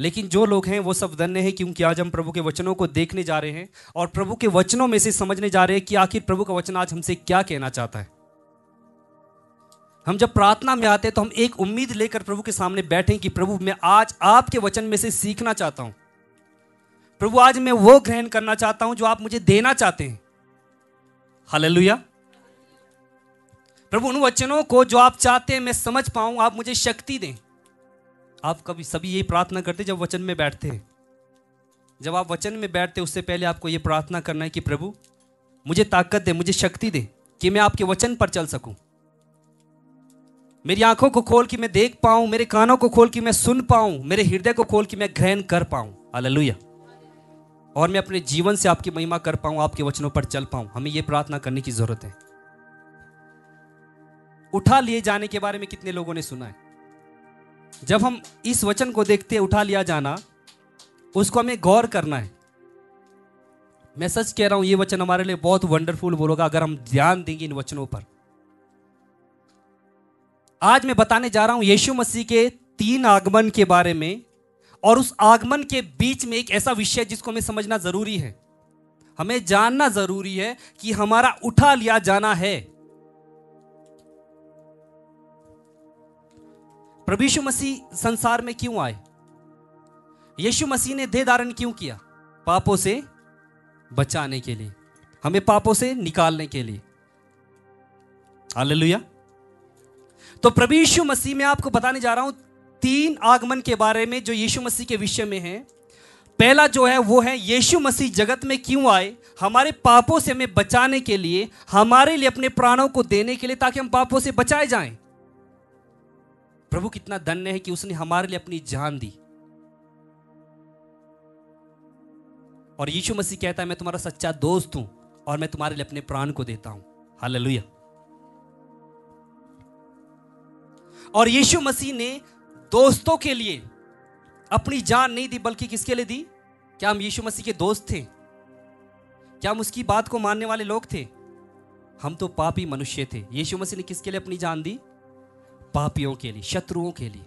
लेकिन जो लोग हैं, वो सब धन्य हैं क्योंकि आज हम प्रभु के वचनों को देखने जा रहे हैं और प्रभु के वचनों में से समझने जा रहे हैं कि आखिर प्रभु का वचन आज हमसे क्या कहना चाहता है। हम जब प्रार्थना में आते हैं तो हम एक उम्मीद लेकर प्रभु के सामने बैठे कि प्रभु, मैं आज आपके वचन में से सीखना चाहता हूँ। प्रभु, आज मैं वो ग्रहण करना चाहता हूँ जो आप मुझे देना चाहते हैं। हालेलुया। प्रभु, उन वचनों को जो आप चाहते हैं, मैं समझ पाऊँ, आप मुझे शक्ति दें। आप कभी सभी यही प्रार्थना करते जब वचन में बैठते हैं? जब आप वचन में बैठते उससे पहले आपको यह प्रार्थना करना है कि प्रभु, मुझे ताकत दे, मुझे शक्ति दे कि मैं आपके वचन पर चल सकूँ। मेरी आँखों को खोल के मैं देख पाऊँ, मेरे कानों को खोल के मैं सुन पाऊँ, मेरे हृदय को खोल के मैं ग्रहण कर पाऊँ। हालेलुया। और मैं अपने जीवन से आपकी महिमा कर पाऊँ, आपके वचनों पर चल पाऊँ। हमें यह प्रार्थना करने की ज़रूरत है। उठा लिए जाने के बारे में कितने लोगों ने सुना है? जब हम इस वचन को देखते हैं, उठा लिया जाना, उसको हमें गौर करना है। मैं सच कह रहा हूँ, ये वचन हमारे लिए बहुत वंडरफुल बोलोगा, अगर हम ध्यान देंगे इन वचनों पर। आज मैं बताने जा रहा हूँ यीशु मसीह के तीन आगमन के बारे में, और उस आगमन के बीच में एक ऐसा विषय जिसको हमें समझना ज़रूरी है। हमें जानना ज़रूरी है कि हमारा उठा लिया जाना है। प्रभु यीशु मसीह संसार में क्यों आए? यीशु मसीह ने देह धारण क्यों किया? पापों से बचाने के लिए, हमें पापों से निकालने के लिए। हालेलुया। तो प्रभु यीशु मसीह, में आपको बताने जा रहा हूँ, तीन आगमन के बारे में जो यीशु मसीह के विषय में है। पहला जो है, वो है यीशु मसीह जगत में क्यों आए? हमारे पापों से हमें बचाने के लिए, हमारे लिए अपने प्राणों को देने के लिए, ताकि हम पापों से बचाए जाएँ। प्रभु कितना धन्य है कि उसने हमारे लिए अपनी जान दी। और यीशु मसीह कहता है, मैं तुम्हारा सच्चा दोस्त हूँ और मैं तुम्हारे लिए अपने प्राण को देता हूँ। हालेलुया। और यीशु मसीह ने दोस्तों के लिए अपनी जान नहीं दी, बल्कि किसके लिए दी? क्या हम यीशु मसीह के दोस्त थे? क्या हम उसकी बात को मानने वाले लोग थे? हम तो पापी मनुष्य थे। यीशु मसीह ने किसके लिए अपनी जान दी? पापियों के लिए, शत्रुओं के लिए।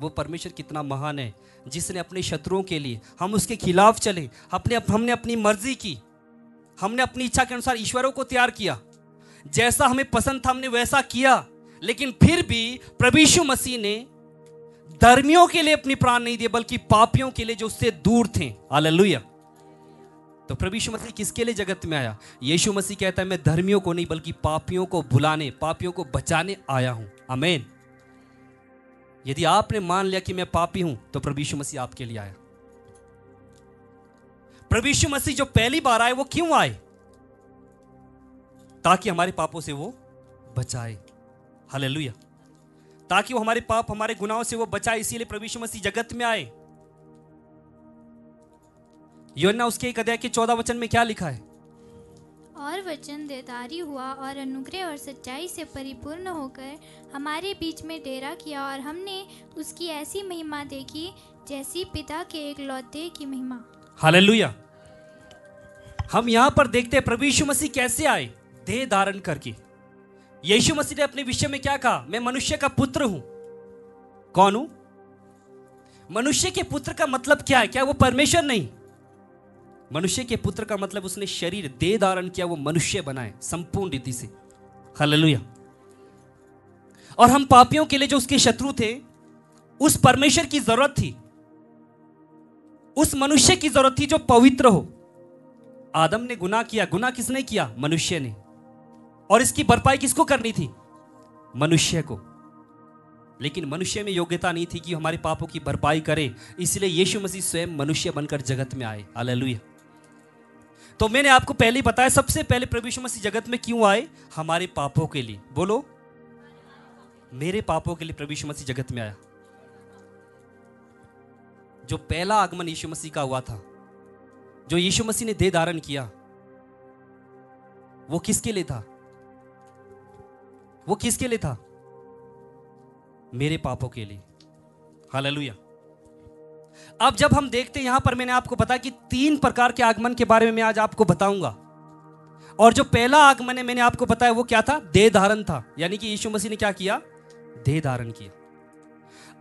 वो परमेश्वर कितना महान है, जिसने अपने शत्रुओं के लिए, हम उसके खिलाफ चले, अपने हमने अपनी मर्ज़ी की। हमने अपनी इच्छा के अनुसार ईश्वरों को तैयार किया। जैसा हमें पसंद था, हमने वैसा किया। लेकिन फिर भी प्रभीषु मसीह ने धर्मियों के लिए अपनी प्राण नहीं दिए, बल्कि पापियों के लिए जो उससे दूर थे। आलुया तो प्रभु यीशु मसीह किसके लिए जगत में आया? यीशु मसीह कहता है, मैं धर्मियों को नहीं, बल्कि पापियों को भुलाने पापियों को बचाने आया हूँ। अमेन यदि आपने मान लिया कि मैं पापी हूँ तो प्रभु यीशु मसीह आपके लिए आया। प्रभु यीशु मसीह जो पहली बार आए, वो क्यों आए? ताकि हमारे पापों से वो बचाए। हालेलुया। ताकि वो हमारे पाप, हमारे गुनाहों से वो बचाए, इसीलिए प्रभु यीशु मसीह जगत में आए। योना उसके एक अध्याय के चौदह वचन में क्या लिखा है? और वचन देदारी हुआ और अनुग्रह और सच्चाई से परिपूर्ण होकर हमारे बीच में डेरा किया और हमने उसकी ऐसी महिमा देखी जैसी पिता के एक लौते की महिमा। हालेलुया। हम यहाँ पर देखते हैं प्रभु यीशु मसीह कैसे आए, देह धारण करके। यीशु मसीह ने अपने विषय में क्या कहा? मैं मनुष्य का पुत्र हूँ। कौन हूँ? मनुष्य के पुत्र का मतलब क्या है? क्या वो परमेश्वर नहीं? मनुष्य के पुत्र का मतलब उसने शरीर दे धारण किया, वो मनुष्य बनाए संपूर्ण रीति से। हालेलुया। और हम पापियों के लिए जो उसके शत्रु थे, उस परमेश्वर की ज़रूरत थी। उस मनुष्य की ज़रूरत थी जो पवित्र हो। आदम ने गुनाह किया, गुनाह किसने किया? मनुष्य ने। और इसकी भरपाई किसको करनी थी? मनुष्य को। लेकिन मनुष्य में योग्यता नहीं थी कि हमारे पापों की भरपाई करे, इसलिए यीशु मसीह स्वयं मनुष्य बनकर जगत में आए। हालेलुया। तो मैंने आपको पहले ही बताया, सबसे पहले प्रभु यीशु मसीह जगत में क्यों आए? हमारे पापों के लिए। बोलो। मेरे पापों के लिए प्रभु यीशु मसीह जगत में आया। जो पहला आगमन यीशु मसीह का हुआ था, जो यीशु मसीह ने देह धारण किया, वो किसके लिए था? वो किसके लिए था? मेरे पापों के लिए। हालेलुया। अब जब हम देखते हैं यहाँ पर मैंने आपको बताया कि तीन प्रकार के आगमन के बारे में मैं आज आपको बताऊँगा। और जो पहला आगमन है, मैंने आपको बताया वो क्या था? देह धारण था। यानी कि यीशु मसीह ने क्या किया? देह धारण किया।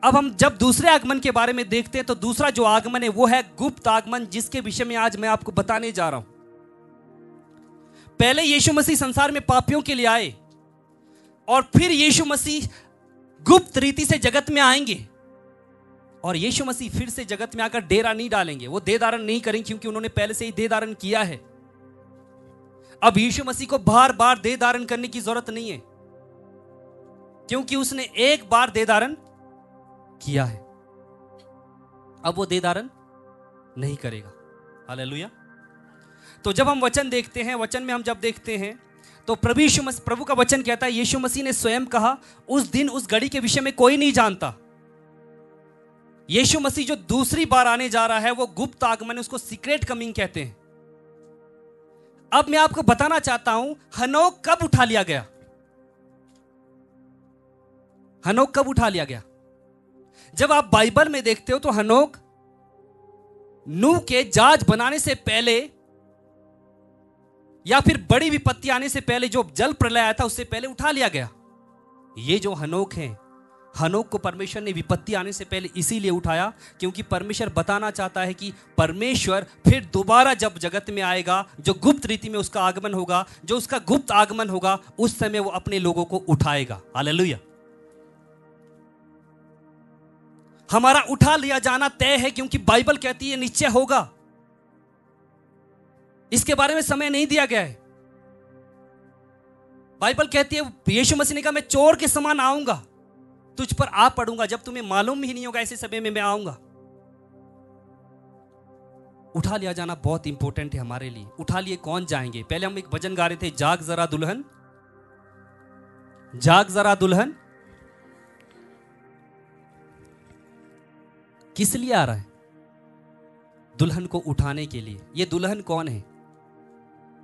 अब हम जब दूसरे आगमन के बारे में देखते हैं तो दूसरा जो आगमन है, वो है गुप्त आगमन, जिसके विषय में आज मैं आपको बताने जा रहा हूँ। पहले यीशु मसीह संसार में पापियों के लिए आए, और फिर यीशु मसीह गुप्त रीति से जगत में आएँगे। और यीशु मसीह फिर से जगत में आकर डेरा नहीं डालेंगे। वो दे धारण नहीं करेंगे क्योंकि उन्होंने पहले से ही दे धारण किया है। अब यीशु मसीह को बार बार दे धारण करने की ज़रूरत नहीं है। क्योंकि उसने एक बार दे धारण किया है। अब वो दे धारण नहीं करेगा। हालेलुया। तो जब हम वचन देखते हैं, वचन में हम जब देखते हैं तो प्रभु यीशु मसीह प्रभु का वचन कहता है, यीशु मसीह ने स्वयं कहा, उस दिन, उस घड़ी के विषय में कोई नहीं जानता। यीशु मसीह जो दूसरी बार आने जा रहा है, वो गुप्त आगमन उसको सीक्रेट कमिंग कहते हैं। अब मैं आपको बताना चाहता हूँ, हनोक कब उठा लिया गया? हनोक कब उठा लिया गया? जब आप बाइबल में देखते हो तो हनोक नू के जाज बनाने से पहले या फिर बड़ी विपत्ति आने से पहले जो जल प्रलय आया था, उससे पहले उठा लिया गया। ये जो हनोक है हनोक को परमेश्वर ने विपत्ति आने से पहले इसीलिए उठाया क्योंकि परमेश्वर बताना चाहता है कि परमेश्वर फिर दोबारा जब जगत में आएगा, जो गुप्त रीति में उसका आगमन होगा, जो उसका गुप्त आगमन होगा, उस समय वो अपने लोगों को उठाएगा। हालेलुया। हमारा उठा लिया जाना तय है क्योंकि बाइबल कहती है निश्चय होगा। इसके बारे में समय नहीं दिया गया है। बाइबल कहती है, यीशु मसीह ने कहा, मैं चोर के समान आऊँगा। तुझ पर आ पड़ूँगा जब तुम्हें मालूम ही नहीं होगा ऐसे समय में मैं आऊँगा। उठा लिया जाना बहुत इंपॉर्टेंट है हमारे लिए। उठा लिए कौन जाएँगे? पहले हम एक भजन गा रहे थे, जाग जरा दुल्हन। जाग जरा दुल्हन। किस लिए आ रहा है? दुल्हन को उठाने के लिए। ये दुल्हन कौन है?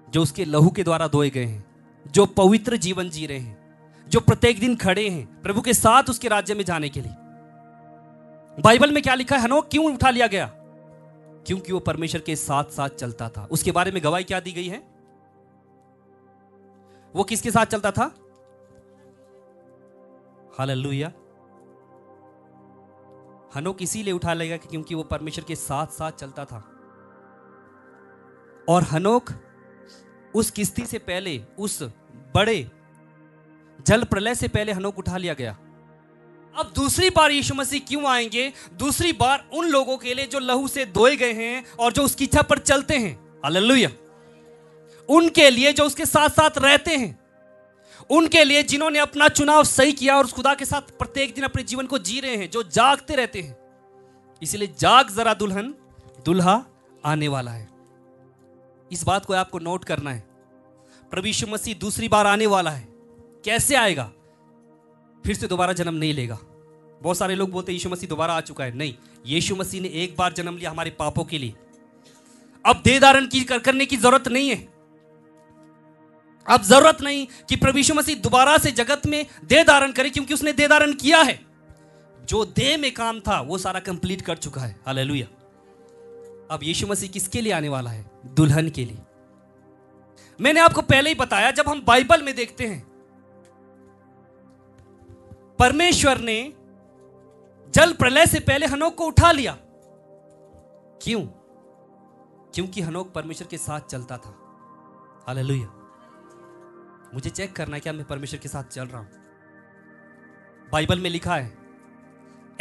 जो उसके लहू के द्वारा धोए गए हैं। जो पवित्र जीवन जी रहे हैं। जो प्रत्येक दिन खड़े हैं प्रभु के साथ उसके राज्य में जाने के लिए। बाइबल में क्या लिखा है? हनोक, क्यों उठा लिया गया? क्योंकि वो परमेश्वर के साथ साथ चलता था। उसके बारे में गवाही क्या दी गई है? वो किसके साथ चलता था? हालेलुया। हनोक इसीलिए उठा लेगा क्योंकि वो परमेश्वर के साथ साथ चलता था। और हनोक उस किस्ती से पहले, उस बड़े जल प्रलय से पहले हनोक उठा लिया गया। अब दूसरी बार यीशु मसीह क्यों आएँगे? दूसरी बार उन लोगों के लिए जो लहू से धोए गए हैं और जो उसकी इच्छा पर चलते हैं। हालेलुया। उनके लिए जो उसके साथ साथ रहते हैं। उनके लिए जिन्होंने अपना चुनाव सही किया और उस खुदा के साथ प्रत्येक दिन अपने जीवन को जी रहे हैं, जो जागते रहते हैं। इसलिए जाग जरा दुल्हन, दुल्हा आने वाला है। इस बात को आपको नोट करना है। प्रभु यीशु मसीह दूसरी बार आने वाला है। कैसे आएगा? फिर से दोबारा जन्म नहीं लेगा। बहुत सारे लोग बोलते यीशु मसीह दोबारा आ चुका है। नहीं यीशु मसीह ने एक बार जन्म लिया हमारे पापों के लिए। अब दे धारण की कर, करने की ज़रूरत नहीं है। अब ज़रूरत नहीं कि प्रभु यीशु मसीह दोबारा से जगत में दे धारण करे क्योंकि उसने दे धारण किया है। जो देह में काम था वो सारा कंप्लीट कर चुका है। हालेलुया। अब यीशु मसीह किसके लिए आने वाला है? दुल्हन के लिए। मैंने आपको पहले ही बताया जब हम बाइबल में देखते हैं परमेश्वर ने जल प्रलय से पहले हनोक को उठा लिया। क्यों? क्योंकि हनोक परमेश्वर के साथ चलता था। हालेलुया। मुझे चेक करना है क्या मैं परमेश्वर के साथ चल रहा हूँ। बाइबल में लिखा है,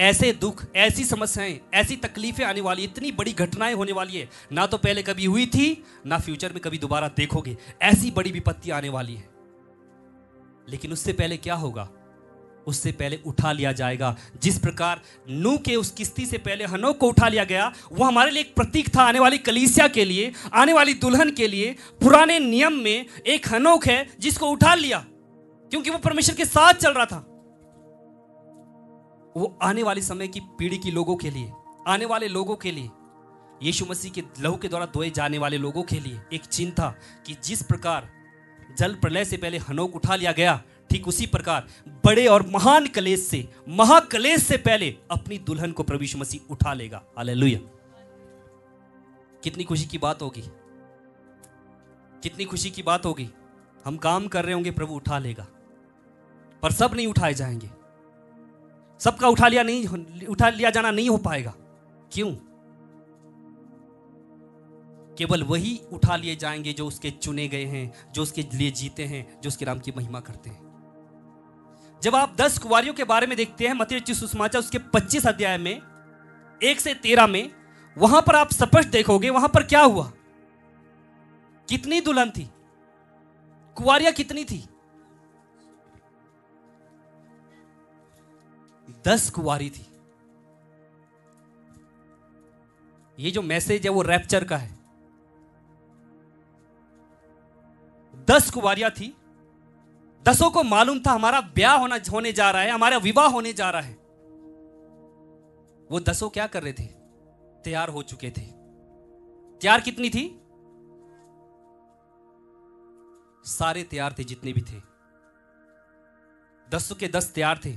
ऐसे दुख, ऐसी समस्याएँ, ऐसी तकलीफें आने वाली, इतनी बड़ी घटनाएँ होने वाली है। ना तो पहले कभी हुई थी, ना फ्यूचर में कभी दोबारा देखोगे। ऐसी बड़ी विपत्ति आने वाली है। लेकिन उससे पहले क्या होगा? उससे पहले उठा लिया जाएगा। जिस प्रकार नू के उस किस्ती से पहले हनोक को उठा लिया गया, वो हमारे लिए एक प्रतीक था आने वाली कलीसिया के लिए, आने वाली दुल्हन के लिए। पुराने नियम में एक हनोक है जिसको उठा लिया, क्योंकि वो परमेश्वर के साथ चल रहा था। वो आने वाले समय की पीढ़ी की लोगों के लिए, आने वाले लोगों के लिए, यीशु मसीह के लहू के द्वारा धोए जाने वाले लोगों के लिए एक चिंता कि जिस प्रकार जल प्रलय से पहले हनोक उठा लिया गया ठीक उसी प्रकार बड़े और महान कलेश से, महाकलेश से पहले अपनी दुल्हन को यीशु मसीह उठा लेगा। हालेलुया। कितनी खुशी की बात होगी। कितनी खुशी की बात होगी। हम काम कर रहे होंगे, प्रभु उठा लेगा। पर सब नहीं उठाए जाएँगे। सबका उठा लिया नहीं, उठा लिया जाना नहीं हो पाएगा। क्यों? केवल वही उठा लिए जाएँगे जो उसके चुने गए हैं, जो उसके लिए जीते हैं, जो उसके नाम की महिमा करते हैं। जब आप दस कुवारियों के बारे में देखते हैं मती सुषमाचार, उसके पच्चीस अध्याय में, एक से तेरह में, वहाँ पर आप स्पष्ट देखोगे, वहाँ पर क्या हुआ? कितनी दुल्हन थी? कुआरियाँ कितनी थी? दस कुआरी थी। ये जो मैसेज है, वो रैप्चर का है। दस कुवारियाँ थी दसों को मालूम था हमारा ब्याह होना, होने जा रहा है, हमारा विवाह होने जा रहा है। वो दसों क्या कर रहे थे? तैयार हो चुके थे। तैयार कितनी थी? सारे तैयार थे जितने भी थे। दस के दस तैयार थे।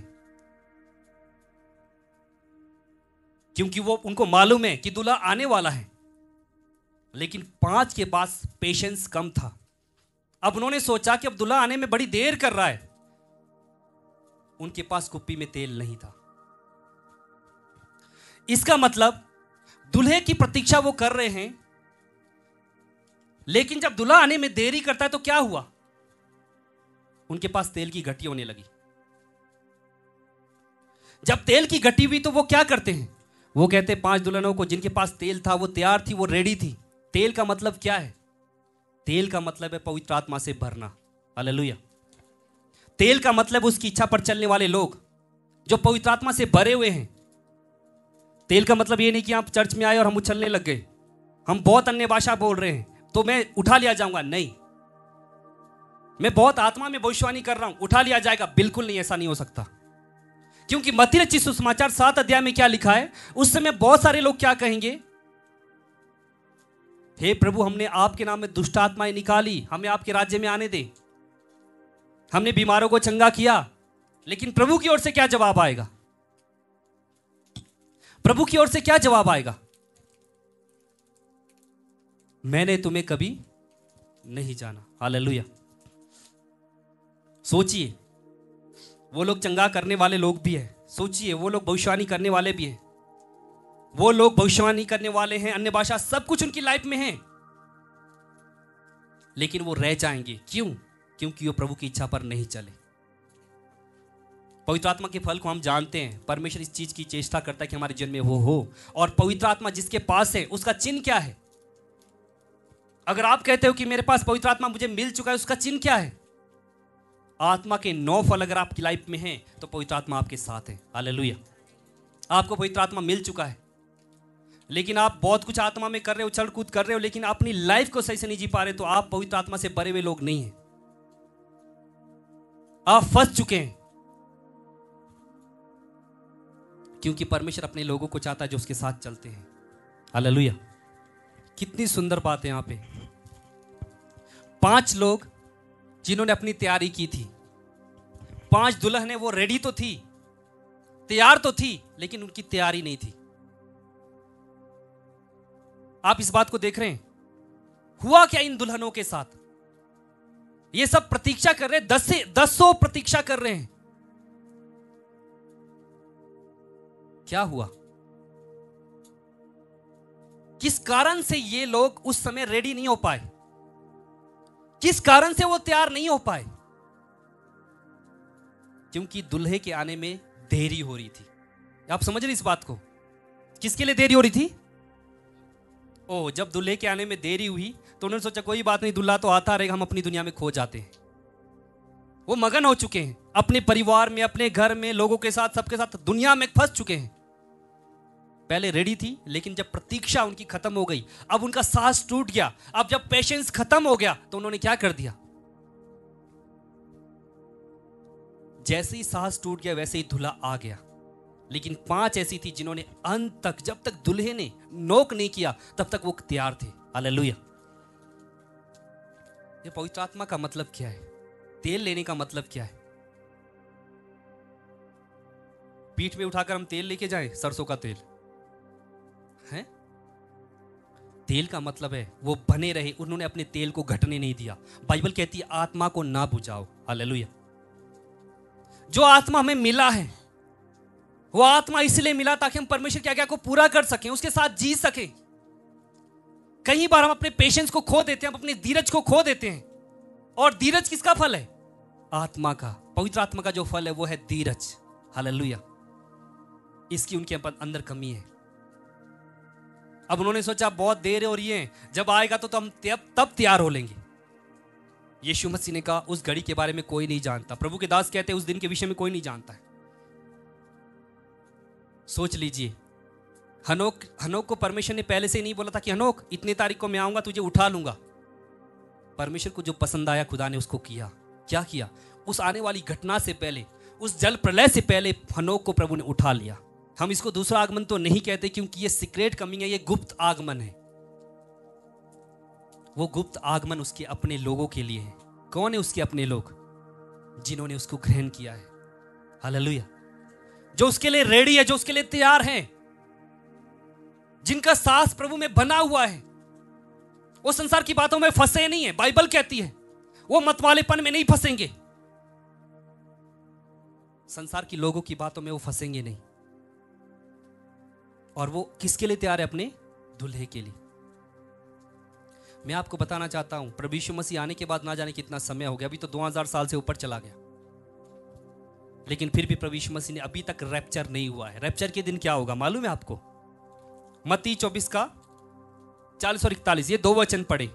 क्योंकि वो, उनको मालूम है कि दूल्हा आने वाला है। लेकिन पाँच के पास पेशेंस कम था। अब उन्होंने सोचा कि अब दूल्हा आने में बड़ी देर कर रहा है। उनके पास कुप्पी में तेल नहीं था। इसका मतलब दूल्हे की प्रतीक्षा वो कर रहे हैं, लेकिन जब दूल्हा आने में देरी करता है तो क्या हुआ? उनके पास तेल की घटी होने लगी। जब तेल की घटी हुई तो वो क्या करते हैं? वो कहते पाँच दुल्हनों को जिनके पास तेल था, वो तैयार थी, वो रेडी थी। तेल का मतलब क्या है? तेल का मतलब है पवित्र आत्मा से भरना। हालेलुया। तेल का मतलब उसकी इच्छा पर चलने वाले लोग, जो पवित्र आत्मा से भरे हुए हैं। तेल का मतलब ये नहीं कि आप चर्च में आए और हम उछलने लग गए। हम बहुत अन्य भाषा बोल रहे हैं तो मैं उठा लिया जाऊँगा। नहीं। मैं बहुत आत्मा में भविष्यवाणी कर रहा हूँ, उठा लिया जाएगा। बिल्कुल नहीं, ऐसा नहीं हो सकता। क्योंकि रचित सुसमाचार सात अध्याय में क्या लिखा है? उस समय बहुत सारे लोग क्या कहेंगे? हे प्रभु, हमने आपके नाम में दुष्ट आत्माएँ निकाली, हमें आपके राज्य में आने दे। हमने बीमारों को चंगा किया, लेकिन प्रभु की ओर से क्या जवाब आएगा? प्रभु की ओर से क्या जवाब आएगा? मैंने तुम्हें कभी नहीं जाना। हालेलुया। सोचिए, वो लोग चंगा करने वाले लोग भी हैं। सोचिए, वो लोग भविष्यवाणी करने वाले भी हैं। वो लोग भविष्यवाणी करने वाले हैं, अन्य भाषा सब कुछ उनकी लाइफ में है। लेकिन वो रह जाएँगे। क्यों? क्योंकि वो प्रभु की इच्छा पर नहीं चले। पवित्र आत्मा के फल को हम जानते हैं। परमेश्वर इस चीज़ की चेष्टा करता है कि हमारे जीवन में वो हो। और पवित्र आत्मा जिसके पास है, उसका चिन्ह क्या है? अगर आप कहते हो कि मेरे पास पवित्र आत्मा मुझे मिल चुका है, उसका चिन्ह क्या है? आत्मा के नौ फल अगर आपकी लाइफ में है तो पवित्र आत्मा आपके साथ है। आपको पवित्र आत्मा मिल चुका है। लेकिन आप बहुत कुछ आत्मा में कर रहे हो उछल कूद कर रहे हो, लेकिन अपनी लाइफ को सही से नहीं जी पा रहे तो आप पवित्र आत्मा से भरे हुए लोग नहीं हैं। आप फंस चुके हैं। क्योंकि परमेश्वर अपने लोगों को चाहता है जो उसके साथ चलते हैं। हालेलुया कितनी सुंदर बात है यहाँ पे। पाँच लोग जिन्होंने अपनी तैयारी की थी। पाँच दुल्हने वो रेडी तो थी, तैयार तो थी, लेकिन उनकी तैयारी नहीं थी। आप इस बात को देख रहे हैं। हुआ क्या इन दुल्हनों के साथ? ये सब प्रतीक्षा कर रहे हैं, दस से, दस सौ प्रतीक्षा कर रहे हैं। क्या हुआ? किस कारण से ये लोग उस समय रेडी नहीं हो पाए? किस कारण से वो तैयार नहीं हो पाए? क्योंकि दुल्हे के आने में देरी हो रही थी। आप समझ रहे इस बात को? किसके लिए देरी हो रही थी? ओह, जब दुल्हे के आने में देरी हुई तो उन्होंने सोचा, कोई बात नहीं, दुल्हा तो आता रहेगा, हम अपनी दुनिया में खो जाते हैं। वो मगन हो चुके हैं। अपने परिवार में, अपने घर में, लोगों के साथ, सबके साथ दुनिया में फंस चुके हैं। पहले रेडी थी, लेकिन जब प्रतीक्षा उनकी खत्म हो गई, अब उनका सांस टूट गया, अब जब पेशेंस खत्म हो गया तो उन्होंने क्या कर दिया? जैसे ही सांस टूट गया, वैसे ही धुला आ गया। लेकिन पाँच ऐसी थी जिन्होंने अंत तक, जब तक दुल्हे ने नोक नहीं किया, तब तक वो तैयार थे। हालेलुया। ये पवित्र आत्मा का मतलब क्या है? तेल लेने का मतलब क्या है? पीठ में उठाकर हम तेल लेके जाएँ? सरसों का तेल। है? तेल का मतलब है, वो बने रहे, उन्होंने अपने तेल को घटने नहीं दिया। बाइबल कहती है, आत्मा को ना बुझाओ। हालेलुया। जो आत्मा हमें मिला है वो आत्मा इसलिए मिला ताकि हम परमेश्वर की आज्ञा को पूरा कर सकें उसके साथ जी सकें। कई बार हम अपने पेशेंस को खो देते हैं हम अपने धीरज को खो देते हैं। और धीरज किसका फल है? आत्मा का पवित्र आत्मा का जो फल है वो है धीरज। हालेलुया। इसकी उनके अंदर कमी है। अब उन्होंने सोचा बहुत देर हो रही है जब आएगा तो, तो हम तब तैयार हो लेंगे। यीशु मसीह ने कहा उस घड़ी के बारे में कोई नहीं जानता। प्रभु के दास कहते हैं उस दिन के विषय में कोई नहीं जानता है। सोच लीजिए। हनोक हनोक को परमेश्वर ने पहले से नहीं बोला था कि, हनोक, इतनी तारीख को मैं आऊँगा, तुझे उठा लूँगा। परमेश्वर को जो पसंद आया, खुदा ने उसको किया। क्या किया? उस आने वाली घटना से पहले, उस जल प्रलय से पहले हनोक को प्रभु ने उठा लिया। हम इसको दूसरा आगमन तो नहीं कहते क्योंकि ये सीक्रेट कमिंग है, ये गुप्त आगमन है। वो गुप्त आगमन उसके अपने लोगों के लिए है। कौन है उसके अपने लोग? जिन्होंने उसको ग्रहण किया है। हालेलुया। जो उसके लिए रेडी है, जो उसके लिए तैयार है, जिनका सास प्रभु में बना हुआ है, वो संसार की बातों में फंसे नहीं है। बाइबल कहती है, वो मतवालेपन में नहीं फंसेंगे। संसार की लोगों की बातों में वो फंसेंगे नहीं। और वो किसके लिए तैयार है? अपने दुल्हे के लिए। मैं आपको बताना चाहता हूँ, प्रभु यीशु मसीह आने के बाद ना जाने कितना समय हो गया। अभी तो 2000 साल से ऊपर चला गया। लेकिन फिर भी यीशु मसीह ने अभी तक रैप्चर नहीं हुआ है। रैप्चर के दिन क्या होगा मालूम है आपको? मती चौबीस का चालीस और इकतालीस ये दो वचन पढ़े।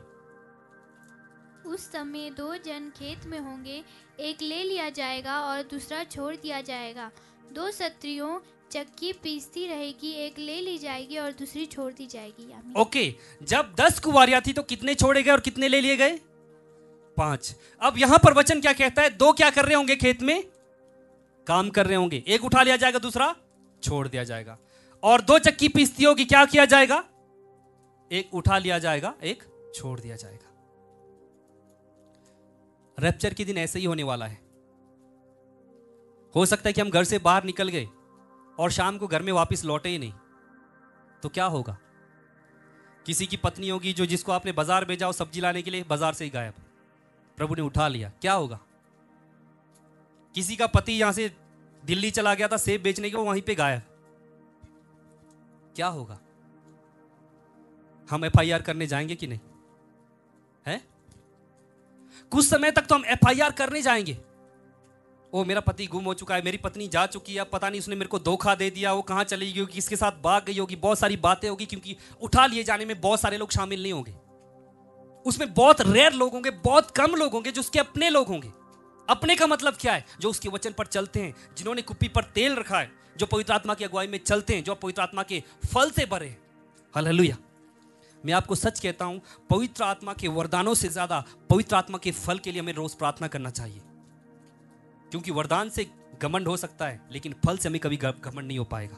उस समय दो जन खेत में होंगे एक ले लिया जाएगा और दूसरा छोड़ दिया जाएगा। दो सत्रियों चक्की पीसती रहेगी एक ले ली जाएगी और दूसरी छोड़ दी जाएगी। ओके जब दस कुवारियाँ थी तो कितने छोड़े गए और कितने ले लिए गए? पाँच। अब यहाँ पर वचन क्या कहता है? दो क्या कर रहे होंगे खेत में? काम कर रहे होंगे। एक उठा लिया जाएगा, दूसरा छोड़ दिया जाएगा। और दो चक्की पीसती होगी, क्या किया जाएगा? एक उठा लिया जाएगा, एक छोड़ दिया जाएगा। रेप्चर के दिन ऐसे ही होने वाला है। हो सकता है कि हम घर से बाहर निकल गए और शाम को घर में वापस लौटे ही नहीं। तो क्या होगा? किसी की पत्नी होगी जो जिसको आपने बाज़ार भेजा हो सब्ज़ी लाने के लिए, बाज़ार से ही गायब। प्रभु ने उठा लिया। क्या होगा? किसी का पति यहाँ से दिल्ली चला गया था, सेब बेचने के वो वहीं पे गायब। क्या होगा? हम एफआईआर करने जाएँगे कि नहीं? है? कुछ समय तक तो हम एफआईआर करने जाएँगे। ओ, मेरा पति गुम हो चुका है, मेरी पत्नी जा चुकी है पता नहीं उसने मेरे को धोखा दे दिया, वो कहाँ चली गई होगी, किसके साथ भाग गई होगी, बहुत सारी बातें होगी, क्योंकि उठा लिए जाने में बहुत सारे लोग शामिल नहीं होंगे। उसमें बहुत रेयर लोग होंगे, बहुत कम लोग होंगे जो उसके अपने लोग होंगे। अपने का मतलब क्या है? जो उसके वचन पर चलते हैं, जिन्होंने कुप्पी पर तेल रखा है, जो पवित्र आत्मा की अगुवाई में चलते हैं, जो पवित्र आत्मा के फल से भरे हैं। हालेलुया। मैं आपको सच कहता हूँ, पवित्र आत्मा के वरदानों से ज़्यादा पवित्र आत्मा के फल के लिए हमें रोज प्रार्थना करना चाहिए। क्योंकि वरदान से घमंड हो सकता है, लेकिन फल से हमें कभी घमंड नहीं हो पाएगा।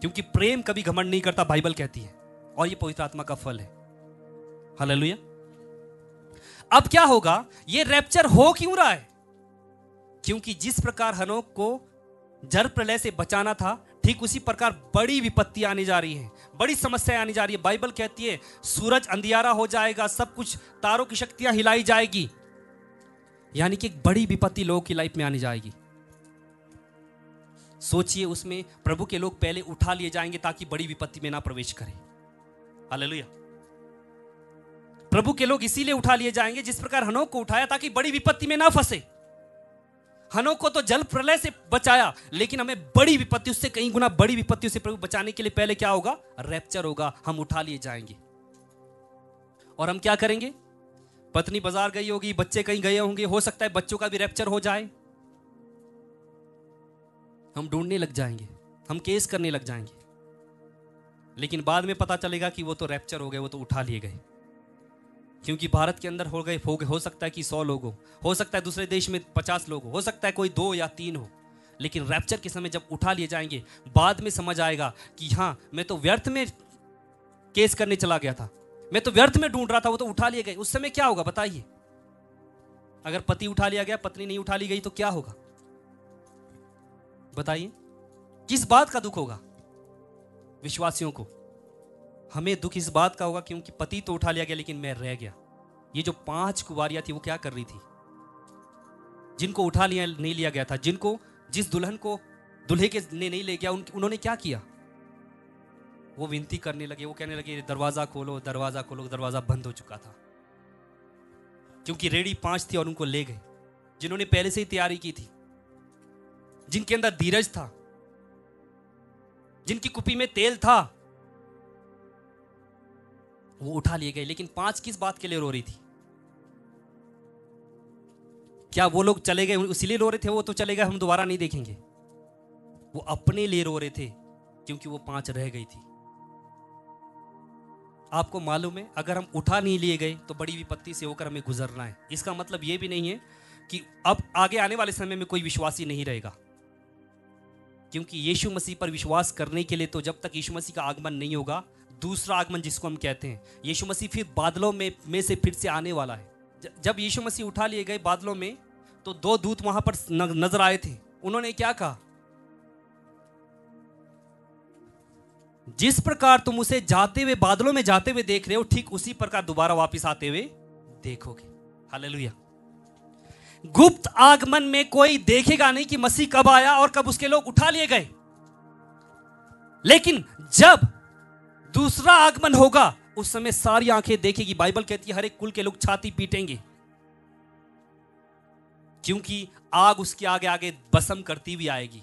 क्योंकि प्रेम कभी घमंड नहीं करता, बाइबल कहती है, और ये पवित्र आत्मा का फल है। हालेलुया। अब क्या होगा? ये रैप्चर हो क्यों रहा है? क्योंकि जिस प्रकार हनोक को जर प्रलय से बचाना था, ठीक उसी प्रकार बड़ी विपत्ति आने जा रही है। बड़ी समस्या आने जा रही है। बाइबल कहती है, सूरज अंधियारा हो जाएगा, सब कुछ तारों की शक्तियाँ हिलाई जाएगी। यानी कि एक बड़ी विपत्ति लोगों की लाइफ में आने जाएगी। सोचिए, उसमें प्रभु के लोग पहले उठा लिए जाएँगे ताकि बड़ी विपत्ति में ना प्रवेश करें। हालेलुया। प्रभु के लोग इसीलिए उठा लिए जाएँगे जिस प्रकार हनोक को उठाया ताकि बड़ी विपत्ति में ना फंसे। हनोक को तो जल प्रलय से बचाया, लेकिन हमें बड़ी विपत्ति, उससे कई गुना बड़ी विपत्ति से प्रभु बचाने के लिए पहले क्या होगा? रैप्चर होगा, हम उठा लिए जाएँगे। और हम क्या करेंगे? पत्नी बाज़ार गई होगी, बच्चे कहीं गए होंगे, हो सकता है बच्चों का भी रैप्चर हो जाए। हम ढूँढने लग जाएँगे, हम केस करने लग जाएँगे। लेकिन बाद में पता चलेगा कि वो तो रैप्चर हो गए, वो तो उठा लिए गए। क्योंकि भारत के अंदर हो गए, हो हो सकता है कि सौ लोग हो। हो सकता है दूसरे देश में पचास लोग हो। हो सकता है कोई दो या तीन हो। लेकिन रैप्चर के समय जब उठा लिए जाएँगे, बाद में समझ आएगा कि हाँ मैं तो व्यर्थ में केस करने चला गया था। मैं तो व्यर्थ में ढूंढ रहा था, वो तो उठा लिए गए। उस समय क्या होगा, बताइए। अगर पति उठा लिया गया, पत्नी नहीं उठा ली गई तो क्या होगा? बताइए। किस बात का दुख होगा? विश्वासियों को। हमें दुख इस बात का होगा क्योंकि पति तो उठा लिया गया लेकिन मैं रह गया। ये जो पाँच कुवारियाँ थी वो क्या कर रही थी? जिनको उठा लिया नहीं लिया गया था। जिनको जिस दुल्हन को दुल्हे के ने नहीं ले गया उन, उन्होंने क्या किया? वो विनती करने लगे। वो कहने लगे दरवाज़ा खोलो दरवाज़ा खोलो दरवाज़ा बंद हो चुका था। क्योंकि रेडी पाँच थी और उनको ले गए जिन्होंने पहले से ही तैयारी की थी। जिनके अंदर धीरज था जिनकी कुपी में तेल था वो उठा लिए गए, लेकिन पाँच किस बात के लिए रो रही थी? क्या वो लोग चले गए इसीलिए रो रहे थे, वो तो चले गए, हम दोबारा नहीं देखेंगे। वो अपने लिए रो रहे थे, क्योंकि वो पाँच रह गई थी। आपको मालूम है, अगर हम उठा नहीं लिए गए तो बड़ी विपत्ति से होकर हमें गुजरना है। इसका मतलब ये भी नहीं है कि अब आगे आने वाले समय में कोई विश्वासी नहीं रहेगा। क्योंकि यीशु मसीह पर विश्वास करने के लिए तो जब तक यीशु मसीह का आगमन नहीं होगा दूसरा आगमन जिसको हम कहते हैं, यीशु मसीह फिर बादलों में में से फिर से आने वाला है। जब यीशु मसीह उठा लिए गए बादलों में तो दो दूत वहाँ पर नज़र आए थे। उन्होंने क्या कहा? जिस प्रकार तुम उसे जाते हुए, बादलों में जाते हुए देख रहे हो, ठीक उसी प्रकार दोबारा वापस आते हुए देखोगे। हालेलुया। गुप्त आगमन में कोई देखेगा नहीं कि मसीह कब आया और कब उसके लोग उठा लिए गए। लेकिन जब दूसरा आगमन होगा। उस समय सारी आँखें देखेगी। बाइबल कहती है, हर एक कुल के लोग छाती पीटेंगे। क्योंकि आग उसके आगे आगे बसम करती हुई आएगी।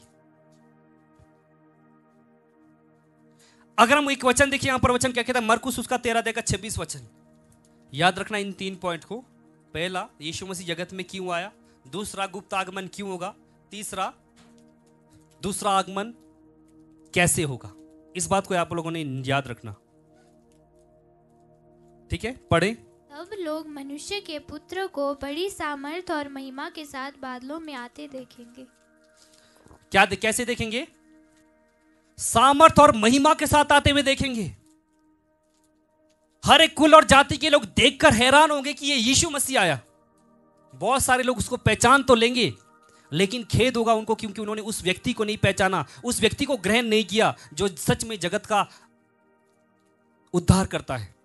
अगर हम एक वचन देखिए, यहाँ पर वचन क्या कहता है? मरकुस उसका तेरह देगा छब्बीस वचन। याद रखना इन तीन पॉइंट को। पहला, यीशु मसीह जगत में क्यों आया? दूसरा, गुप्त आगमन क्यों होगा? तीसरा, दूसरा आगमन कैसे होगा? इस बात को आप लोगों ने याद रखना। ठीक है? पढ़े। अब लोग मनुष्य के पुत्र को बड़ी सामर्थ और महिमा के साथ बादलों में आते देखेंगे। क्या दे, कैसे देखेंगे? सामर्थ और महिमा के साथ आते हुए देखेंगे। हर एक कुल और जाति के लोग देखकर हैरान होंगे कि ये यीशु मसीह आया। बहुत सारे लोग उसको पहचान तो लेंगे। लेकिन खेद होगा उनको क्योंकि उन्होंने उस व्यक्ति को नहीं पहचाना, उस व्यक्ति को ग्रहण नहीं किया जो सच में जगत का उद्धार करता है।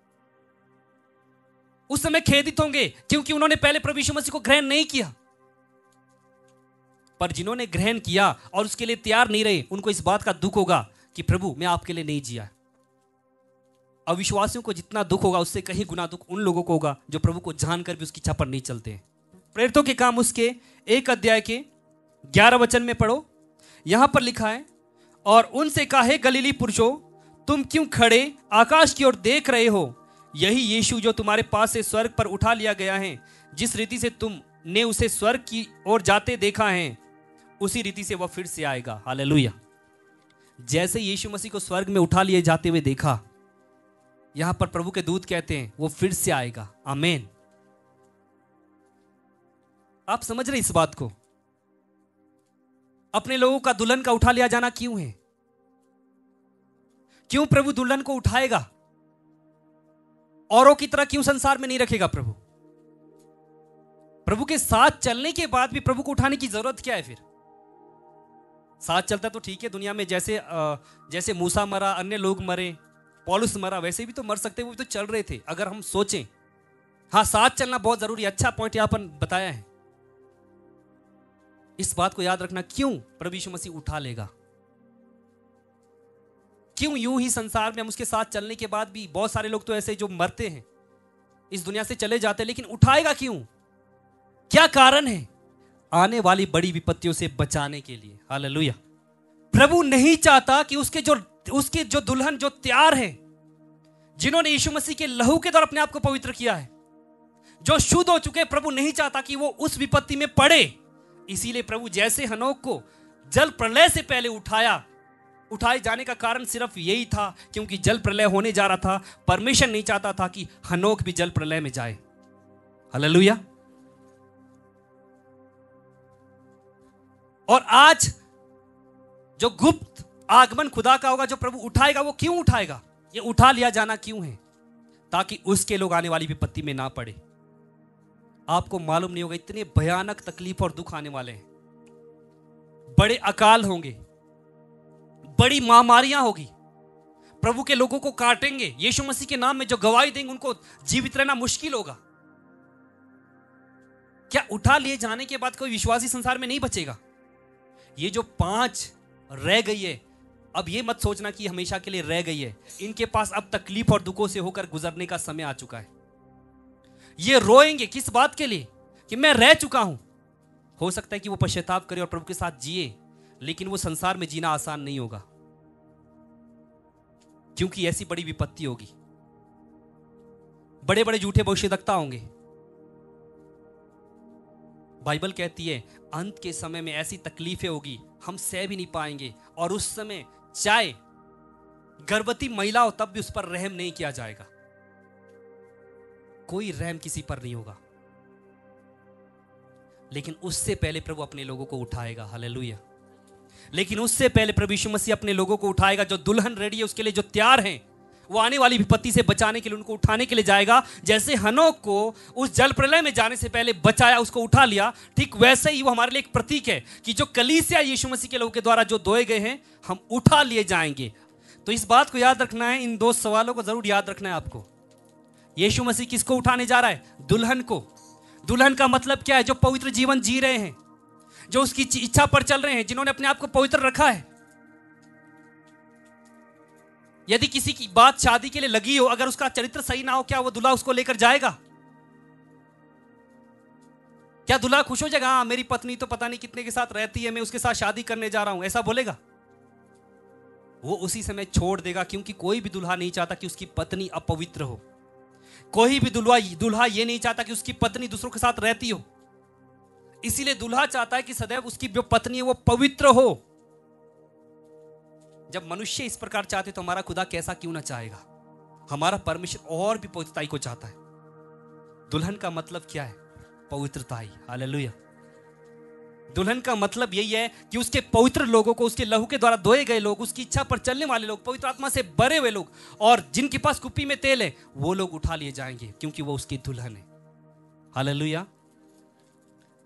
उस समय खेदित होंगे क्योंकि उन्होंने पहले प्रभु यीशु मसीह को ग्रहण नहीं किया। पर जिन्होंने ग्रहण किया और उसके लिए तैयार नहीं रहे, उनको इस बात का दुख होगा कि प्रभु, मैं आपके लिए नहीं जिया। अविश्वासियों को जितना दुख होगा, उससे कहीं गुना दुख उन लोगों को होगा जो प्रभु को जानकर भी उसकी इच्छा पर नहीं चलते प्रेरितों के काम उसके एक अध्याय के ग्यारह वचन में पढ़ो। यहाँ पर लिखा है, और उनसे कहा, गलीली पुरुषों, तुम क्यों खड़े? आकाश की ओर देख रहे हो। यही यीशु जो तुम्हारे पास से स्वर्ग पर उठा लिया गया है। जिस रीति से तुम ने उसे स्वर्ग की ओर जाते देखा है, उसी रीति से वह फिर से आएगा। हालेलुया। जैसे यीशु मसीह को स्वर्ग में उठा लिए जाते हुए देखा, यहाँ पर प्रभु के दूत कहते हैं, वो फिर से आएगा। आमेन। आप समझ रहे इस बात को? अपने लोगों का दुल्हन का उठा लिया जाना क्यों है? क्यों प्रभु दुल्हन को उठाएगा? औरों की तरह क्यों संसार में नहीं रखेगा प्रभु? प्रभु के साथ चलने के बाद भी प्रभु को उठाने की ज़रूरत क्या है फिर? साथ चलता तो ठीक है, दुनिया में जैसे जैसे मूसा मरा, अन्य लोग मरे, पॉलुस मरा, वैसे भी तो मर सकते, वो भी तो चल रहे थे, अगर हम सोचें। हाँ साथ चलना बहुत ज़रूरी अच्छा पॉइंट यहाँ पर बताया है। इस बात को याद रखना, क्यों प्रभु यीशु मसीह उठा लेगा? क्यों यूँ ही संसार में हम उसके साथ चलने के बाद भी बहुत सारे लोग तो ऐसे जो मरते हैं, इस दुनिया से चले जाते हैं, लेकिन उठाएगा क्यों? क्या कारण है? आने वाली बड़ी विपत्तियों से बचाने के लिए। हालेलुया। प्रभु नहीं चाहता कि उसके जो उसके जो दुल्हन, जो तैयार है, जिन्होंने यीशु मसीह के लहू के द्वारा अपने आप को पवित्र किया है, जो शुद्ध हो चुके प्रभु नहीं चाहता कि वो उस विपत्ति में पड़े। इसीलिए प्रभु जैसे हनोक को जल प्रलय से पहले उठाया, उठाए जाने का कारण सिर्फ़ यही था, क्योंकि जल प्रलय होने जा रहा था परमिशन नहीं चाहता था कि हनोक भी जल प्रलय में जाए। हालेलुया। और आज जो गुप्त आगमन खुदा का होगा, जो प्रभु उठाएगा, वो क्यों उठाएगा? ये उठा लिया जाना क्यों है? ताकि उसके लोग आने वाली विपत्ति में ना पड़े। आपको मालूम नहीं होगा, इतने भयानक तकलीफ़ और दुख आने वाले हैं। बड़े अकाल होंगे, बड़ी महामारियाँ होगी। प्रभु के लोगों को काटेंगे, यीशु मसीह के नाम में जो गवाही देंगे, उनको जीवित रहना मुश्किल होगा। क्या उठा लिए जाने के बाद कोई विश्वासी संसार में नहीं बचेगा? ये जो पाँच रह गई है, अब ये मत सोचना कि हमेशा के लिए रह गई है। इनके पास अब तकलीफ़ और दुखों से होकर गुजरने का समय आ चुका है। ये रोएँगे किस बात के लिए? कि मैं रह चुका हूँ। हो सकता है कि वो पश्चाताप करे और प्रभु के साथ जिए, लेकिन वो संसार में जीना आसान नहीं होगा। क्योंकि ऐसी बड़ी विपत्ति होगी। बड़े बड़े झूठे भविष्यदक्ता होंगे। बाइबल कहती है, अंत के समय में ऐसी तकलीफें होगी, हम सह भी नहीं पाएँगे, और उस समय चाहे गर्भवती महिला हो, तब भी उस पर रहम नहीं किया जाएगा। कोई रहम किसी पर नहीं होगा। लेकिन उससे पहले प्रभु अपने लोगों को उठाएगा। हालेलुया। लेकिन उससे पहले प्रभु यीशु मसीह अपने लोगों को उठाएगा, जो दुल्हन रेडी है, उसके लिए जो तैयार हैं, वो आने वाली विपत्ति से बचाने के लिए, उनको उठाने के लिए जाएगा। जैसे हनोक को उस जल प्रलय में जाने से पहले बचाया, उसको उठा लिया, ठीक वैसे ही वो हमारे लिए एक प्रतीक है कि जो कलीसिया यीशु मसीह के लोगों के द्वारा जो दोए गए हैं, हम उठा लिए जाएँगे। तो इस बात को याद रखना है, इन दो सवालों को ज़रूर याद रखना है आपको। यीशु मसीह किसको उठाने जा रहा है? दुल्हन को। दुल्हन का मतलब क्या है? जो पवित्र जीवन जी रहे हैं, जो उसकी इच्छा पर चल रहे हैं, जिन्होंने अपने आप को पवित्र रखा है। यदि किसी की बात शादी के लिए लगी हो, अगर उसका चरित्र सही ना हो, क्या वो दुल्हा उसको लेकर जाएगा? क्या दुल्हा खुश हो जाएगा? हाँ मेरी पत्नी तो पता नहीं कितने के साथ रहती है, मैं उसके साथ शादी करने जा रहा हूँ, ऐसा बोलेगा? वो उसी समय छोड़ देगा, क्योंकि कोई भी दुल्हा नहीं चाहता कि उसकी पत्नी अपवित्र हो। कोई भी दुल्हा दुल्हा ये नहीं चाहता कि उसकी पत्नी दूसरों के साथ रहती हो। इसीलिए दुल्हा चाहता है कि सदैव उसकी जो पत्नी है वो पवित्र हो। जब मनुष्य इस प्रकार चाहते तो हमारा खुदा कैसा क्यों ना चाहेगा? हमारा परमेश्वर और भी पवित्रताई को चाहता है। दुल्हन का मतलब क्या है? पवित्रताई। हालेलुया। दुल्हन का मतलब यही है कि उसके पवित्र लोगों को, उसके लहू के द्वारा धोए गए लोग, उसकी इच्छा पर चलने वाले लोग, पवित्र आत्मा से भरे हुए लोग और जिनके पास कुप्पी में तेल है, वो लोग उठा लिए जाएँगे क्योंकि वो उसकी दुल्हन है। हालेलुया।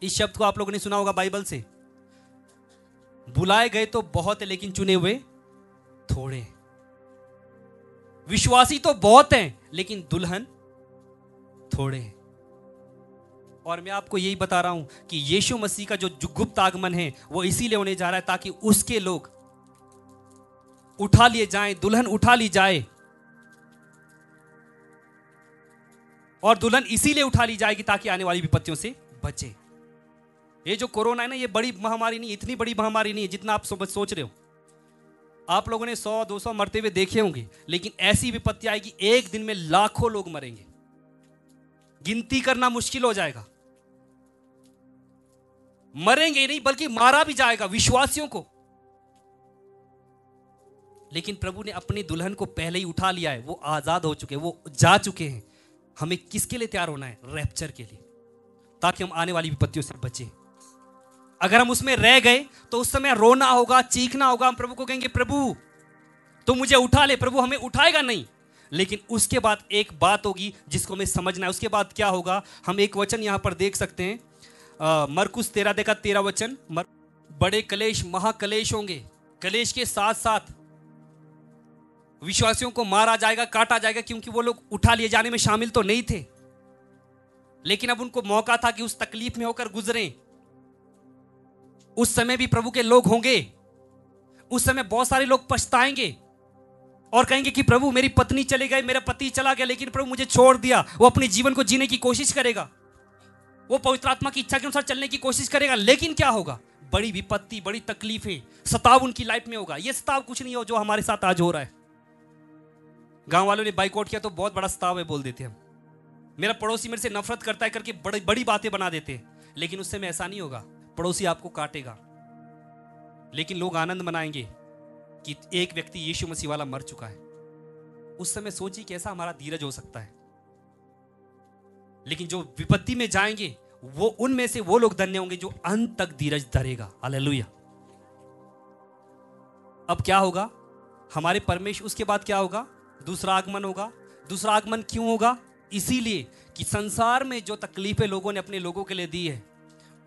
इस शब्द को आप लोगों ने सुना होगा बाइबल से। बुलाए गए तो बहुत है, लेकिन चुने हुए थोड़े। विश्वासी तो बहुत हैं, लेकिन दुल्हन थोड़े हैं। और मैं आपको यही बता रहा हूँ कि यीशु मसीह का जो गुप्त आगमन है, वो इसीलिए होने जा रहा है ताकि उसके लोग उठा लिए जाएँ, दुल्हन उठा ली जाए। और दुल्हन इसीलिए उठा ली जाएगी ताकि आने वाली विपत्तियों से बचे। ये जो कोरोना है ना, ये बड़ी महामारी नहीं, इतनी बड़ी महामारी नहीं है जितना आप सोच रहे हो। आप लोगों ने 100 200 मरते हुए देखे होंगे, लेकिन ऐसी विपत्ति आएगी, एक दिन में लाखों लोग मरेंगे। गिनती करना मुश्किल हो जाएगा। मरेंगे नहीं, बल्कि मारा भी जाएगा विश्वासियों को। लेकिन प्रभु ने अपनी दुल्हन को पहले ही उठा लिया है, वो आज़ाद हो चुके वो जा चुके हैं। हमें किसके लिए तैयार होना है? रैप्चर के लिए। ताकि हम आने वाली विपत्तियों से बचें। अगर हम उसमें रह गए तो उस समय रोना होगा, चीखना होगा, हम प्रभु को कहेंगे, प्रभु तो मुझे उठा ले, प्रभु हमें उठाएगा नहीं। लेकिन उसके बाद एक बात होगी जिसको हमें समझना है। उसके बाद क्या होगा? हम एक वचन यहाँ पर देख सकते हैं। मरकुस तेरा देखा तेरा वचन। मर, बड़े कलेश महाकलेश होंगे। कलेश के साथ साथ विश्वासियों को मारा जाएगा काटा जाएगा क्योंकि वो लोग उठा लिए जाने में शामिल तो नहीं थे। लेकिन अब उनको मौका था कि उस तकलीफ़ में होकर गुजरे। उस समय भी प्रभु के लोग होंगे। उस समय बहुत सारे लोग पछताएँगे और कहेंगे कि प्रभु मेरी पत्नी चले गए मेरा पति चला गया लेकिन प्रभु मुझे छोड़ दिया। वो अपने जीवन को जीने की कोशिश करेगा। वो पवित्र आत्मा की इच्छा के अनुसार चलने की कोशिश करेगा, लेकिन क्या होगा? बड़ी विपत्ति, बड़ी तकलीफें, सताव उनकी लाइफ में होगा। ये सताव कुछ नहीं हो जो हमारे साथ आज हो रहा है। गाँव वालों ने बाइकआउट किया तो बहुत बड़ा सताव है बोल देते हम। मेरा पड़ोसी मेरे से नफरत करता है करके बड़ी बड़ी बातें बना देते हैं। लेकिन उससे में ऐसा नहीं होगा। पड़ोसी आपको काटेगा। लेकिन लोग आनंद मनाएँगे कि एक व्यक्ति यीशु मसीह वाला मर चुका है। उस समय सोचिए कैसा हमारा धीरज हो सकता है। लेकिन जो विपत्ति में जाएँगे, वो उनमें से वो लोग धन्य होंगे जो अंत तक धीरज धरेगा। हालेलुया। अब क्या होगा? हमारे परमेश्वर, उसके बाद क्या होगा? दूसरा आगमन होगा। दूसरा आगमन क्यों होगा? इसीलिए कि संसार में जो तकलीफें लोगों ने अपने लोगों के लिए दी है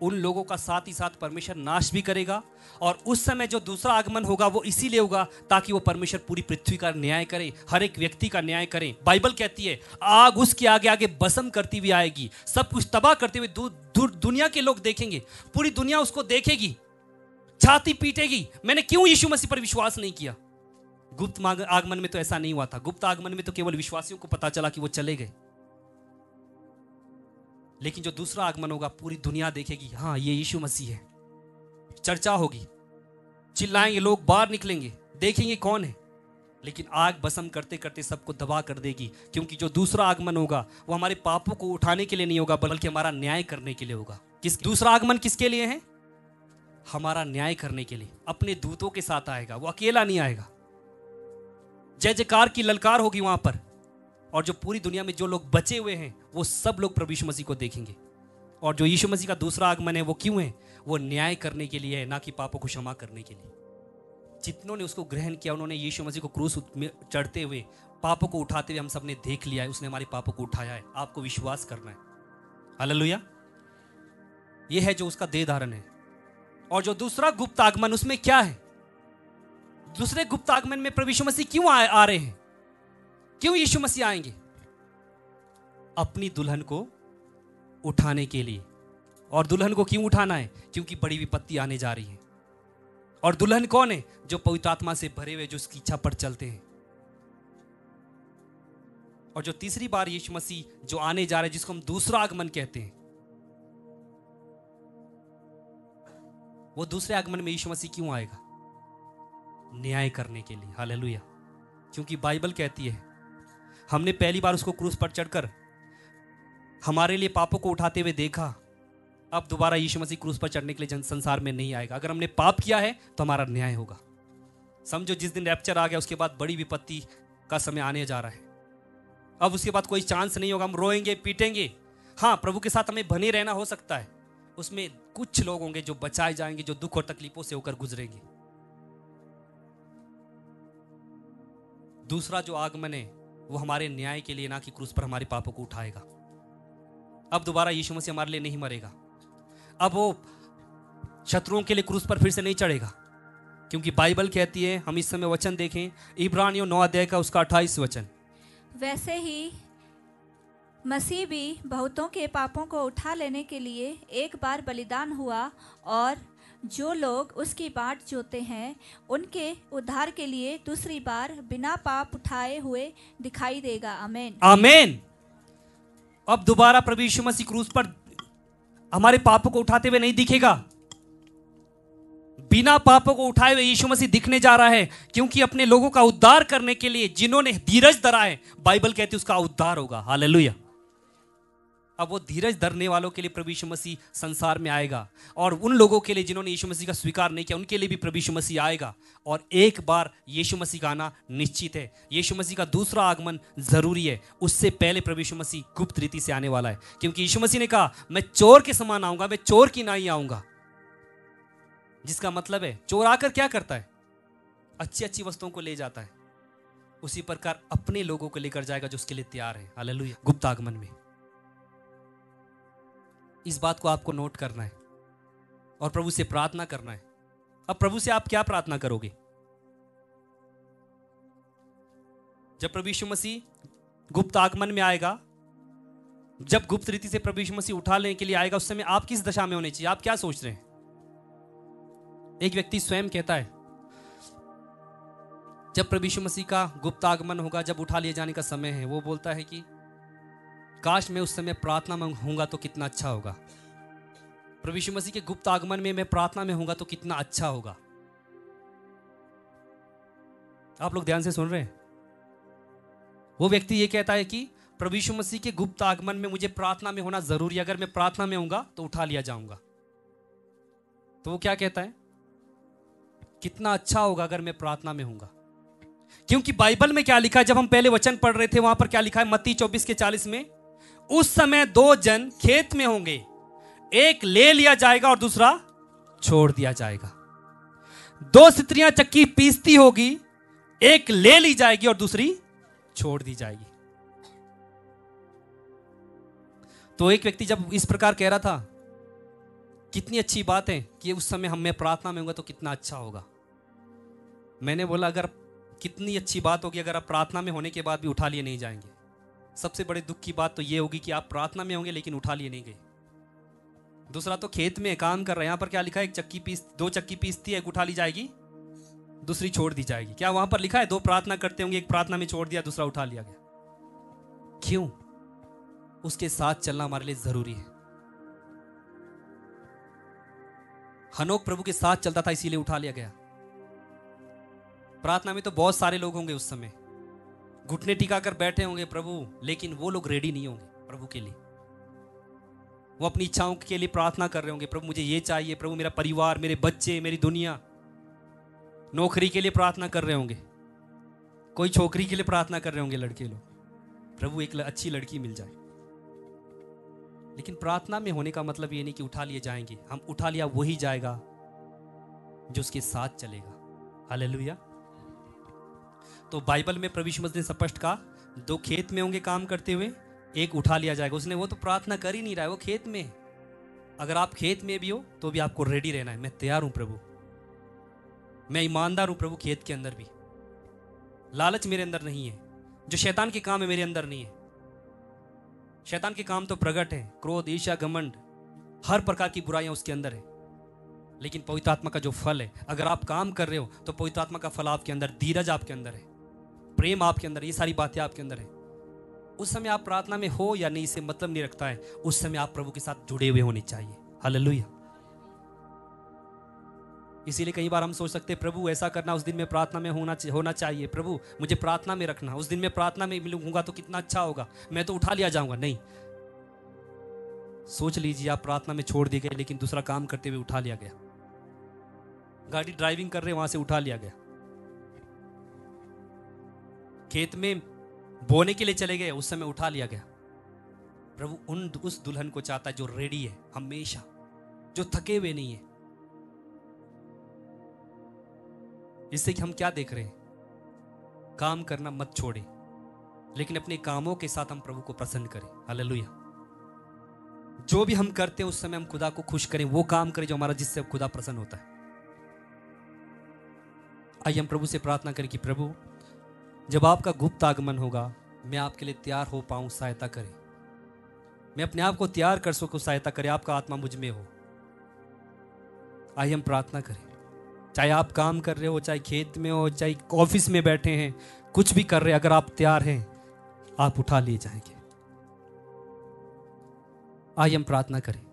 उन लोगों का साथ ही साथ परमेश्वर नाश भी करेगा और उस समय जो दूसरा आगमन होगा वो इसीलिए होगा ताकि वो परमेश्वर पूरी पृथ्वी का न्याय करे हर एक व्यक्ति का न्याय करे। बाइबल कहती है आग उसके आगे आगे बसम करती हुई आएगी। सब कुछ तबाह करते हुए दु, दुनिया के लोग देखेंगे पूरी दुनिया उसको देखेगी छाती पीटेगी। मैंने क्यों यीशु मसीह पर विश्वास नहीं किया? गुप्त आगमन में तो ऐसा नहीं हुआ था। गुप्त आगमन में तो केवल विश्वासियों को पता चला कि वो चले गए। लेकिन जो दूसरा आगमन होगा, पूरी दुनिया देखेगी हाँ ये यीशु मसीह है। चर्चा होगी। चिल्लाएँगे लोग, बाहर निकलेंगे, देखेंगे कौन है। लेकिन आग भस्म करते करते सबको दबा कर देगी, क्योंकि जो दूसरा आगमन होगा, वो हमारे पापों को उठाने के लिए नहीं होगा, बल्कि हमारा न्याय करने के लिए होगा। किस, दूसरा आगमन किसके लिए है? हमारा न्याय करने के लिए। अपने दूतों के साथ आएगा, वो अकेला नहीं आएगा। जय जयकार की ललकार होगी वहाँ पर। और जो पूरी दुनिया में जो लोग बचे हुए हैं वो सब लोग प्रभु यीशु मसीह को देखेंगे। और जो यीशु मसीह का दूसरा आगमन है वो क्यों है? वो न्याय करने के लिए है ना कि पापों को क्षमा करने के लिए। जितनों ने उसको ग्रहण किया उन्होंने यीशु मसीह को क्रूस चढ़ते हुए पापों को उठाते हुए हम सबने देख लिया है उसने हमारे पापों को उठाया है। आपको विश्वास करना है। हालेलुया। ये है जो उसका देह धारण है। और जो दूसरा गुप्त आगमन उसमें क्या है? दूसरे गुप्त आगमन में प्रभु यीशु मसीह क्यों आ, आ रहे हैं? क्यों यीशु मसीह आएँगे? अपनी दुल्हन को उठाने के लिए। और दुल्हन को क्यों उठाना है? क्योंकि बड़ी विपत्ति आने जा रही है। और दुल्हन कौन है? जो पवित्र आत्मा से भरे हुए, जो उसकी इच्छा पर चलते हैं। और जो तीसरी बार यीशु मसीह जो आने जा रहे हैं, जिसको हम दूसरा आगमन कहते हैं, वो दूसरे आगमन में यीशु मसीह क्यों आएगा? न्याय करने के लिए। हालेलुया। क्योंकि बाइबल कहती है हमने पहली बार उसको क्रूस पर चढ़कर हमारे लिए पापों को उठाते हुए देखा, अब दोबारा यीशु मसीह क्रूस पर चढ़ने के लिए जन संसार में नहीं आएगा। अगर हमने पाप किया है तो हमारा न्याय होगा। समझो, जिस दिन रैप्चर आ गया, उसके बाद बड़ी विपत्ति का समय आने जा रहा है। अब उसके बाद कोई चांस नहीं होगा, हम रोएँगे, पीटेंगे। हाँ प्रभु के साथ हमें बने रहना हो सकता है। उसमें कुछ लोग होंगे जो बचाए जाएँगे, जो दुख और तकलीफों से होकर गुजरेंगे। दूसरा जो आगमन है वो हमारे न्याय के लिए ना कि क्रूस पर हमारे पापों को उठाएगा। अब दोबारा यीशु मसीह हमारे लिए नहीं मरेगा। अब वो शत्रुओं के लिए क्रूस पर फिर से नहीं चढ़ेगा। क्योंकि बाइबल कहती है, हम इस समय वचन देखें, इब्रानियों नौ अध्याय का उसका अट्ठाईस वचन। वैसे ही मसीह भी बहुतों के पापों को उठा लेने के लिए एक बार बलिदान हुआ और जो लोग उसकी बाट जोते हैं, उनके उद्धार के लिए दूसरी बार बिना पाप उठाए हुए दिखाई देगा। अमेन अमेन अब दोबारा प्रभु यीशु मसीह क्रूस पर हमारे पापों को उठाते हुए नहीं दिखेगा। बिना पापों को उठाए हुए यीशु मसीह दिखने जा रहा है, क्योंकि अपने लोगों का उद्धार करने के लिए जिन्होंने धीरज धरा है, बाइबल कहती है उसका उद्धार होगा। हालेलुया। अब वो धीरज धरने वालों के लिए प्रभु मसीह संसार में आएगा। और उन लोगों के लिए जिन्होंने यीशु मसीह का स्वीकार नहीं किया, उनके लिए भी प्रभु मसीह आएगा। और एक बार यीशु मसीह का आना निश्चित है। यीशु मसीह का दूसरा आगमन ज़रूरी है। उससे पहले प्रभु मसीह गुप्त रीति से आने वाला है। क्योंकि यीशु मसीह ने कहा, मैं चोर के समान आऊँगा, मैं चोर की ना ही आऊँगा। जिसका मतलब है, चोर आकर क्या करता है? अच्छी अच्छी वस्तुओं को ले जाता है। उसी प्रकार अपने लोगों को लेकर जाएगा जो उसके लिए तैयार है। गुप्त आगमन में। इस बात को आपको नोट करना है और प्रभु से प्रार्थना करना है। अब प्रभु से आप क्या प्रार्थना करोगे? जब प्रभु यीशु मसीह गुप्त आगमन में आएगा, जब गुप्त रीति से प्रभु यीशु मसीह उठा लेने के लिए आएगा, उस समय आप किस दशा में होने चाहिए? आप क्या सोच रहे हैं? एक व्यक्ति स्वयं कहता है, जब प्रभु यीशु मसीह का गुप्त आगमन होगा, जब उठा लिए जाने का समय है, वो बोलता है कि काश मैं उस समय प्रार्थना में होऊँगा तो कितना अच्छा होगा। प्रभु यीशु मसीह के गुप्त आगमन में मैं प्रार्थना में होऊँगा तो कितना अच्छा होगा। आप लोग ध्यान से सुन रहे हैं? वो व्यक्ति ये कहता है कि प्रभु यीशु मसीह के गुप्त आगमन में मुझे प्रार्थना में होना ज़रूरी है। अगर मैं प्रार्थना में होऊँगा तो उठा लिया जाऊँगा। तो वो क्या कहता है? कितना अच्छा होगा अगर मैं प्रार्थना में होऊँगा। क्योंकि बाइबल में क्या लिखा है? जब हम पहले वचन पढ़ रहे थे, वहाँ पर क्या लिखा है? मत्ती चौबीस के चालीस में उस समय दो जन खेत में होंगे। एक ले लिया जाएगा और दूसरा छोड़ दिया जाएगा। दो स्त्रियाँ चक्की पीसती होगी, एक ले ली जाएगी और दूसरी छोड़ दी जाएगी। तो एक व्यक्ति जब इस प्रकार कह रहा था, कितनी अच्छी बात है कि उस समय हम मैं प्रार्थना में होगा तो कितना अच्छा होगा। मैंने बोला, अगर कितनी अच्छी बात होगी, अगर आप प्रार्थना में होने के बाद भी उठा लिए नहीं जाएँगे। सबसे बड़े दुख की बात तो ये होगी कि आप प्रार्थना में होंगे, लेकिन उठा लिए नहीं गए। दूसरा तो खेत में काम कर रहे हैं। यहाँ पर क्या लिखा है? एक चक्की पीस, दो चक्की पीसती है, एक उठा ली जाएगी, दूसरी छोड़ दी जाएगी। क्या वहाँ पर लिखा है? दो प्रार्थना करते होंगे, एक प्रार्थना में छोड़ दिया, दूसरा उठा लिया गया। क्यों? उसके साथ चलना हमारे लिए ज़रूरी है। हनोक प्रभु के साथ चलता था, इसीलिए उठा लिया गया। प्रार्थना में तो बहुत सारे लोग होंगे उस समय। घुटने टिका कर बैठे होंगे प्रभु, लेकिन वो लोग रेडी नहीं होंगे प्रभु के लिए। वो अपनी इच्छाओं के लिए प्रार्थना कर रहे होंगे, प्रभु, मुझे ये चाहिए, प्रभु, मेरा परिवार, मेरे बच्चे, मेरी दुनिया। नौकरी के लिए प्रार्थना कर रहे होंगे। कोई छोकरी के लिए प्रार्थना कर रहे होंगे लड़के लोग। प्रभु, एक अच्छी लड़की मिल जाए। लेकिन प्रार्थना में होने का मतलब ये नहीं कि उठा लिए जाएँगे। हम उठा लिया, वही जाएगा, जो उसके साथ चलेगा। हालेलुया। तो बाइबल में प्रभु ने स्पष्ट कहा, दो खेत में होंगे काम करते हुए, एक उठा लिया जाएगा। उसने वो तो प्रार्थना कर ही नहीं रहा है, वो खेत में। अगर आप खेत में भी हो तो भी आपको रेडी रहना है। मैं तैयार हूँ प्रभु। मैं ईमानदार हूँ प्रभु खेत के अंदर भी। लालच मेरे अंदर नहीं है। जो शैतान के काम है, मेरे अंदर नहीं है। शैतान के काम तो प्रकट है। क्रोध ईर्षा घमंड, हर प्रकार की बुराइयाँ उसके अंदर है। लेकिन पवित्र आत्मा का जो फल है, अगर आप काम कर रहे हो तो पवित्र आत्मा का फल आपके अंदर, धीरज आपके अंदर है। प्रेम आपके अंदर ये सारी बातें आपके अंदर है। उस समय आप प्रार्थना में हो या नहीं, इसे मतलब नहीं रखता है। उस समय आप प्रभु के साथ जुड़े हुए होने चाहिए। हालेलुया। इसीलिए कई बार हम सोच सकते हैं, प्रभु, ऐसा करना, उस दिन में प्रार्थना में होना होना चाहिए। प्रभु, मुझे प्रार्थना में रखना। उस दिन में प्रार्थना में मिलूँगा तो कितना अच्छा होगा। मैं तो उठा लिया जाऊँगा। नहीं। सोच लीजिए, आप प्रार्थना में छोड़ दिए गए, लेकिन दूसरा काम करते हुए उठा लिया गया। गाड़ी ड्राइविंग कर रहे वहाँ से उठा लिया गया। खेत में बोने के लिए चले गए, उस समय उठा लिया गया। प्रभु उन उस दुल्हन को चाहता है जो रेडी है, हमेशा, जो थके हुए नहीं है। इससे कि हम क्या देख रहे हैं? काम करना मत छोड़े, लेकिन अपने कामों के साथ हम प्रभु को प्रसन्न करें। हालेलुया जो भी हम करते हैं, उस समय हम खुदा को खुश करें, वो काम करें जो हमारा, जिससे खुदा प्रसन्न होता है। आइए हम प्रभु से प्रार्थना करें कि प्रभु जब आपका गुप्त आगमन होगा, मैं आपके लिए तैयार हो पाऊँ, सहायता करें। मैं अपने आप को तैयार कर सकूँ, सहायता करें। आपका आत्मा मुझमें हो। आइए हम प्रार्थना करें। चाहे आप काम कर रहे हो, चाहे खेत में हो, चाहे ऑफ़िस में बैठे हैं, कुछ भी कर रहे अगर आप तैयार हैं, आप उठा लिए जाएँगे। आइए हम प्रार्थना करें।